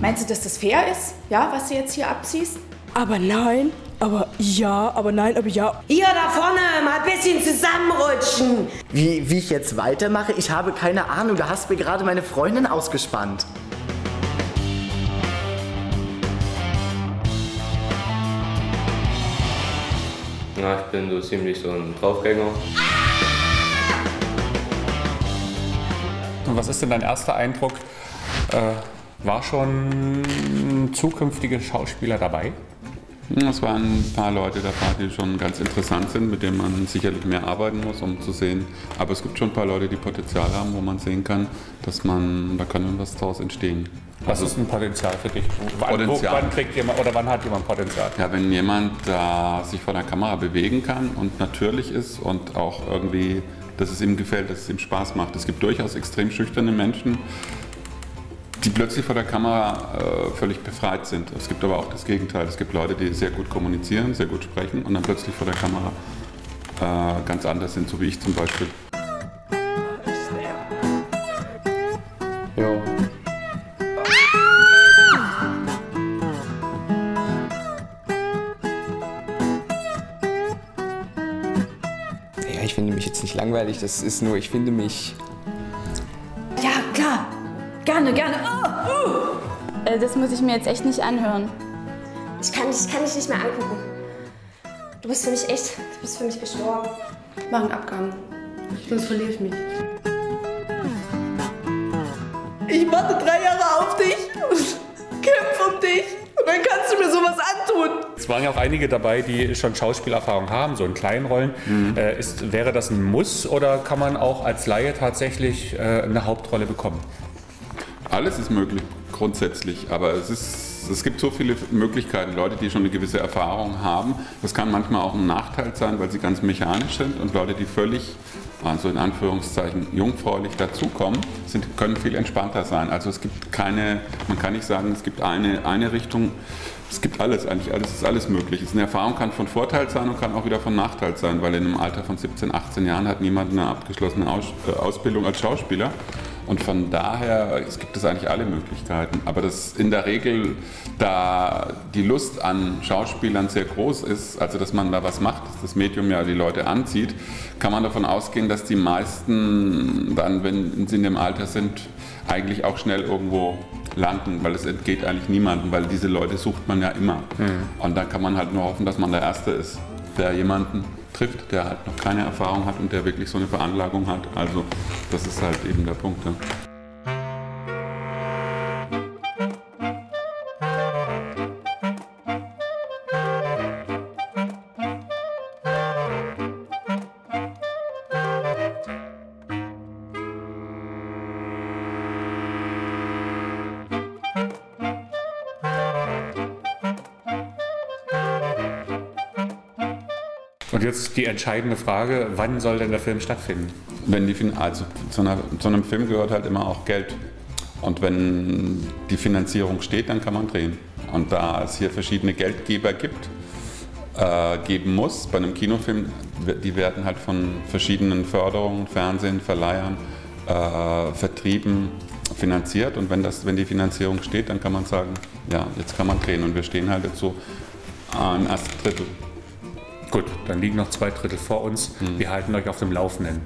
Meinst du, dass das fair ist, ja, was du jetzt hier abziehst? Aber nein, aber ja, aber nein, aber ja. Hier da vorne, mal ein bisschen zusammenrutschen. Wie, wie ich jetzt weitermache, ich habe keine Ahnung. Du hast mir gerade meine Freundin ausgespannt. Ja, ich bin so ziemlich so ein Draufgänger. Und was ist denn dein erster Eindruck? Äh, war schon zukünftige Schauspieler dabei? Es waren ein paar Leute dabei, die schon ganz interessant sind, mit denen man sicherlich mehr arbeiten muss, um zu sehen. Aber es gibt schon ein paar Leute, die Potenzial haben, wo man sehen kann, dass man, da kann was daraus entstehen. Was ist ein Potenzial für dich? Wann, Potenzial. Wo, wann kriegt jemand oder wann hat jemand Potenzial? Ja, wenn jemand da sich vor der Kamera bewegen kann und natürlich ist und auch irgendwie, dass es ihm gefällt, dass es ihm Spaß macht. Es gibt durchaus extrem schüchterne Menschen, die plötzlich vor der Kamera äh, völlig befreit sind. Es gibt aber auch das Gegenteil. Es gibt Leute, die sehr gut kommunizieren, sehr gut sprechen und dann plötzlich vor der Kamera äh, ganz anders sind, so wie ich zum Beispiel. Ja. Ja, ich finde mich jetzt nicht langweilig, das ist nur, ich finde mich. Gerne, gerne. Oh, Äh, Das muss ich mir jetzt echt nicht anhören. Ich kann, dich, ich kann dich nicht mehr angucken. Du bist für mich echt, du bist für mich gestorben. Mach einen Abgang. Sonst verliere ich mich. Ich warte drei Jahre auf dich und kämpfe um dich. Und dann kannst du mir sowas antun. Es waren ja auch einige dabei, die schon Schauspielerfahrung haben, so in kleinen Rollen. Äh, ist, wäre das ein Muss oder kann man auch als Laie tatsächlich äh, eine Hauptrolle bekommen? Alles ist möglich, grundsätzlich, aber es, ist, es gibt so viele Möglichkeiten. Leute, die schon eine gewisse Erfahrung haben, das kann manchmal auch ein Nachteil sein, weil sie ganz mechanisch sind und Leute, die völlig, also in Anführungszeichen, jungfräulich dazukommen, sind, können viel entspannter sein. Also es gibt keine, man kann nicht sagen, es gibt eine, eine Richtung, es gibt alles, eigentlich alles ist alles möglich. Eine Erfahrung kann von Vorteil sein und kann auch wieder von Nachteil sein, weil in einem Alter von 17, 18 Jahren hat niemand eine abgeschlossene äh, Ausbildung als Schauspieler. Und von daher es gibt es eigentlich alle Möglichkeiten. Aber das in der Regel, da die Lust an Schauspielern sehr groß ist, also dass man da was macht, dass das Medium ja die Leute anzieht, kann man davon ausgehen, dass die meisten dann, wenn sie in dem Alter sind, eigentlich auch schnell irgendwo landen, weil es entgeht eigentlich niemandem, weil diese Leute sucht man ja immer. Und dann kann man halt nur hoffen, dass man der Erste ist, der jemanden trifft, der halt noch keine Erfahrung hat und der wirklich so eine Veranlagung hat. Also das ist halt eben der Punkt. Ja. Und jetzt die entscheidende Frage, wann soll denn der Film stattfinden? Wenn die, fin- also zu, einer, zu einem Film gehört halt immer auch Geld. Und wenn die Finanzierung steht, dann kann man drehen. Und da es hier verschiedene Geldgeber gibt, äh, geben muss, bei einem Kinofilm, die werden halt von verschiedenen Förderungen, Fernsehen, Verleihern, äh, Vertrieben finanziert. Und wenn, das, wenn die Finanzierung steht, dann kann man sagen, ja, jetzt kann man drehen. Und wir stehen halt jetzt so im ersten Drittel. Gut, dann liegen noch zwei Drittel vor uns. Wir halten euch auf dem Laufenden.